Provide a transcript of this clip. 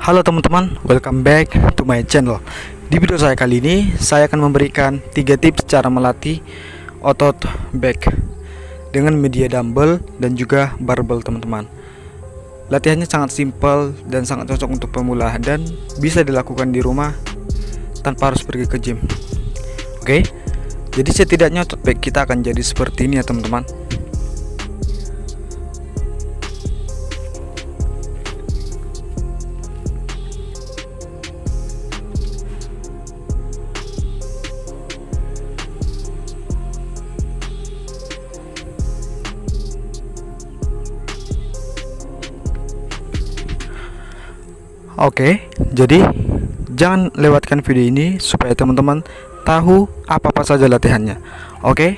Halo teman-teman, welcome back to my channel. Di video saya kali ini, saya akan memberikan 3 tips cara melatih otot back dengan media dumbbell dan juga barbell teman-teman. Latihannya sangat simpel dan sangat cocok untuk pemula dan bisa dilakukan di rumah tanpa harus pergi ke gym. Oke. Jadi setidaknya otot back kita akan jadi seperti ini ya teman-teman. Oke, jadi jangan lewatkan video ini supaya teman-teman tahu apa-apa saja latihannya. Oke.